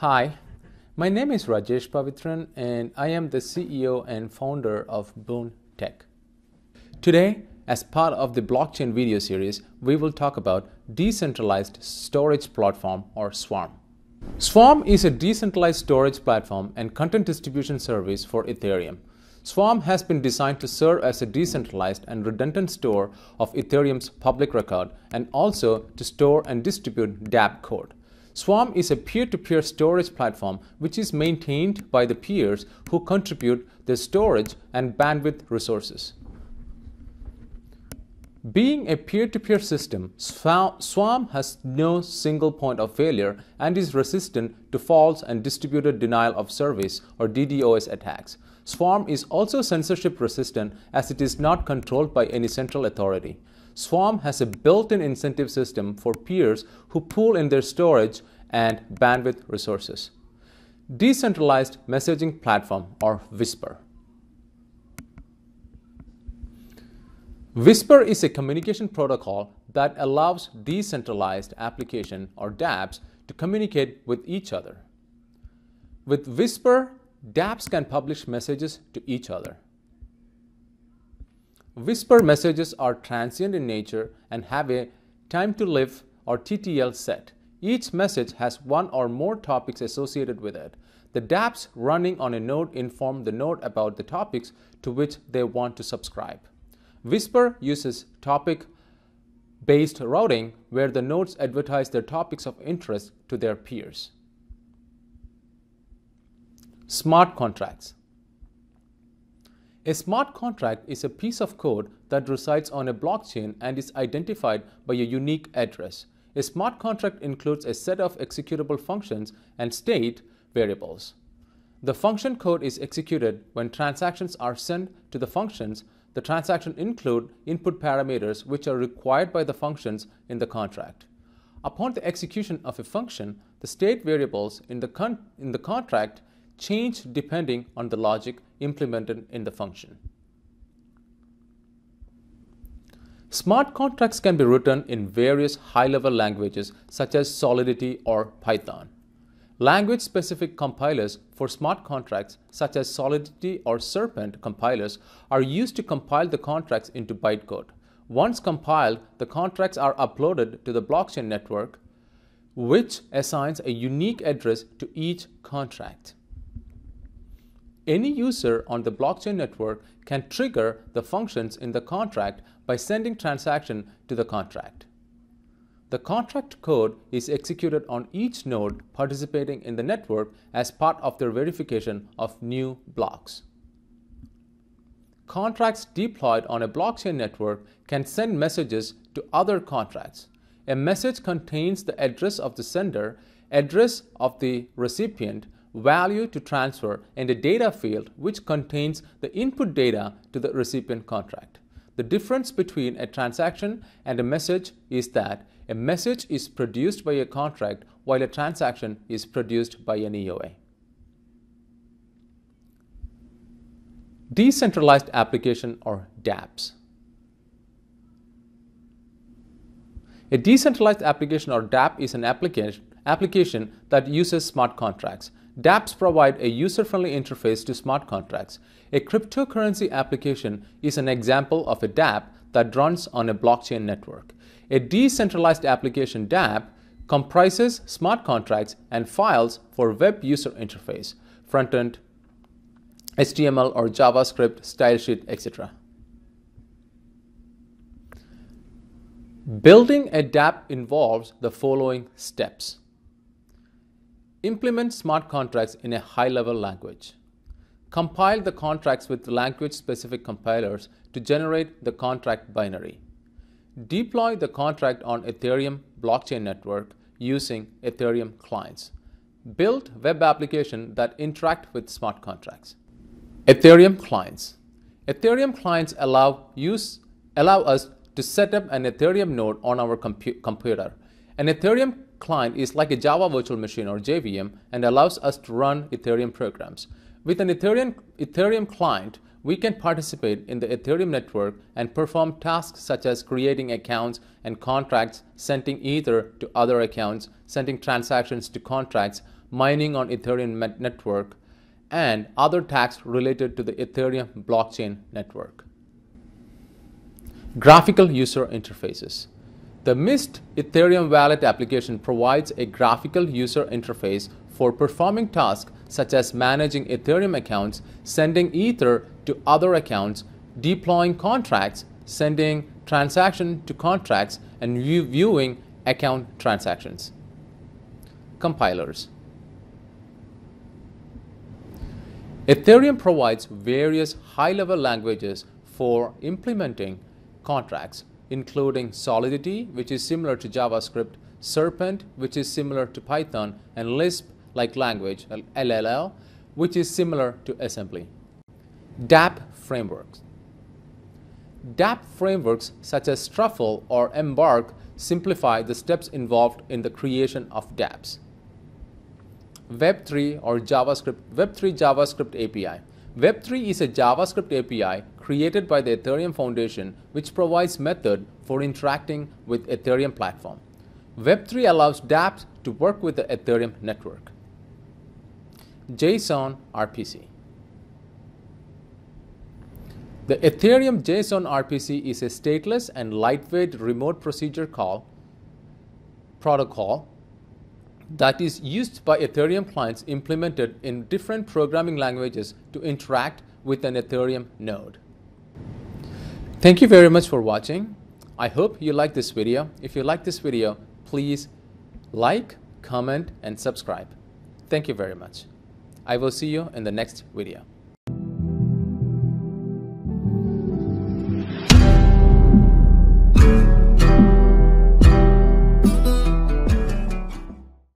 Hi, my name is Rajesh Pavitran and I am the CEO and founder of Boon Tech. Today, as part of the blockchain video series, we will talk about decentralized storage platform or Swarm. Swarm is a decentralized storage platform and content distribution service for Ethereum. Swarm has been designed to serve as a decentralized and redundant store of Ethereum's public record and also to store and distribute dApp code. Swarm is a peer-to-peer storage platform which is maintained by the peers who contribute their storage and bandwidth resources. Being a peer-to-peer system, Swarm has no single point of failure and is resistant to false and distributed denial of service or DDoS attacks. Swarm is also censorship resistant as it is not controlled by any central authority. Swarm has a built-in incentive system for peers who pool in their storage and bandwidth resources. Decentralized Messaging Platform or Whisper. Whisper is a communication protocol that allows decentralized application or dApps to communicate with each other. With Whisper, dApps can publish messages to each other. Whisper messages are transient in nature and have a time to live or TTL set. Each message has one or more topics associated with it. The dApps running on a node inform the node about the topics to which they want to subscribe. Whisper uses topic based routing where the nodes advertise their topics of interest to their peers. Smart contracts. A smart contract is a piece of code that resides on a blockchain and is identified by a unique address. A smart contract includes a set of executable functions and state variables. The function code is executed when transactions are sent to the functions the transaction include input parameters which are required by the functions in the contract. Upon the execution of a function, the state variables in the, in the contract change depending on the logic implemented in the function. Smart contracts can be written in various high-level languages such as Solidity or Python. Language-specific compilers for smart contracts such as Solidity or Serpent compilers are used to compile the contracts into bytecode. Once compiled, the contracts are uploaded to the blockchain network, which assigns a unique address to each contract. Any user on the blockchain network can trigger the functions in the contract by sending transaction to the contract. The contract code is executed on each node participating in the network as part of their verification of new blocks. Contracts deployed on a blockchain network can send messages to other contracts. A message contains the address of the sender, address of the recipient, value to transfer, and a data field which contains the input data to the recipient contract. The difference between a transaction and a message is that a message is produced by a contract while a transaction is produced by an EOA. Decentralized application or dApps. A decentralized application or dApp is an application, application that uses smart contracts. dApps provide a user-friendly interface to smart contracts. A cryptocurrency application is an example of a dApp that runs on a blockchain network. A decentralized application dApp comprises smart contracts and files for web user interface, front-end, HTML or JavaScript, stylesheet, etc. Building a dApp involves the following steps. Implement smart contracts in a high-level language. Compile the contracts with language-specific compilers to generate the contract binary. Deploy the contract on Ethereum blockchain network using Ethereum clients. Build web applications that interact with smart contracts. Ethereum clients. Ethereum clients allow, use, allow us to set up an Ethereum node on our compu computer. An Ethereum client is like a Java virtual machine or JVM and allows us to run Ethereum programs. With an Ethereum, Ethereum client, we can participate in the Ethereum network and perform tasks such as creating accounts and contracts, sending ether to other accounts, sending transactions to contracts, mining on Ethereum network, and other tasks related to the Ethereum blockchain network. Graphical user interfaces. The Mist Ethereum Wallet application provides a graphical user interface for performing tasks such as managing Ethereum accounts, sending Ether to other accounts, deploying contracts, sending transaction to contracts, and view viewing account transactions. Compilers. Ethereum provides various high-level languages for implementing contracts, including Solidity, which is similar to JavaScript, Serpent, which is similar to Python, and Lisp-like language, LLL, which is similar to assembly. dApp frameworks. dApp frameworks such as Truffle or Embark simplify the steps involved in the creation of dApps. Web3 or JavaScript, Web3 JavaScript API. Web3 is a JavaScript API created by the Ethereum Foundation which provides method for interacting with Ethereum platform. Web3 allows dApps to work with the Ethereum network. JSON RPC. The Ethereum JSON RPC is a stateless and lightweight remote procedure call protocol that is used by Ethereum clients implemented in different programming languages to interact with an Ethereum node. Thank you very much for watching. I hope you like this video. If you like this video, please like, comment, and subscribe. Thank you very much. I will see you in the next video.